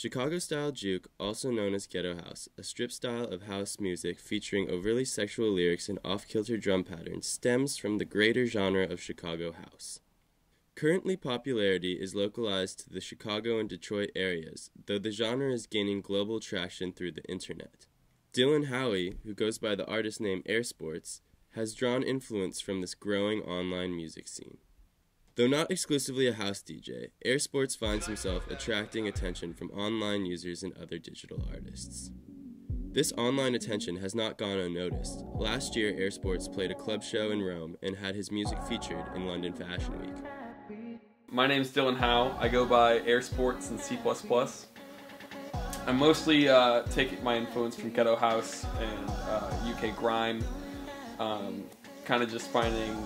Chicago style juke, also known as ghetto house, a strip style of house music featuring overly sexual lyrics and off kilter drum patterns, stems from the greater genre of Chicago house. Currently, popularity is localized to the Chicago and Detroit areas, though the genre is gaining global traction through the internet. Dylan Howie, who goes by the artist name Airsports, has drawn influence from this growing online music scene. Though not exclusively a house DJ, Airsports finds himself attracting attention from online users and other digital artists. This online attention has not gone unnoticed. Last year, Airsports played a club show in Rome and had his music featured in London Fashion Week. My name is Dylan Howe. I go by Airsports and C++. I mostly uh, take my influence from Ghetto House and uh, UK Grime, um, kind of just finding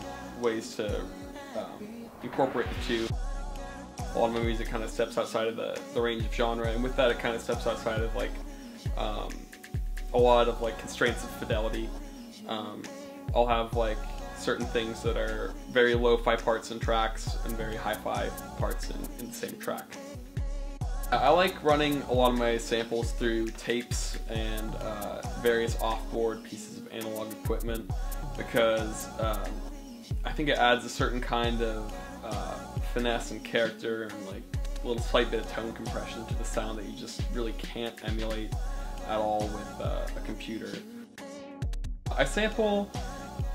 ways to um, incorporate the two. A lot of my music kind of steps outside of the, the range of genre, and with that, it kind of steps outside of like um, a lot of like constraints of fidelity. Um, I'll have like certain things that are very lo-fi parts in tracks and very hi-fi parts in, in the same track. I like running a lot of my samples through tapes and uh, various off-board pieces of analog equipment because um, I think it adds a certain kind of finesse and character and like a little slight bit of tone compression to the sound that you just really can't emulate at all with uh, a computer. I sample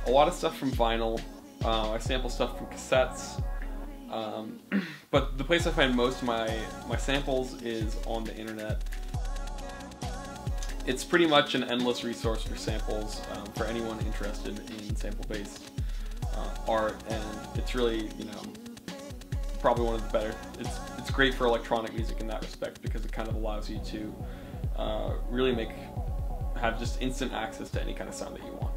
a lot of stuff from vinyl. Uh, I sample stuff from cassettes. Um, but the place I find most of my, my samples is on the internet. It's pretty much an endless resource for samples um, for anyone interested in sample-based uh, art, and it's really, you know, probably one of the better. It's it's great for electronic music in that respect because it kind of allows you to uh, really make have just instant access to any kind of sound that you want.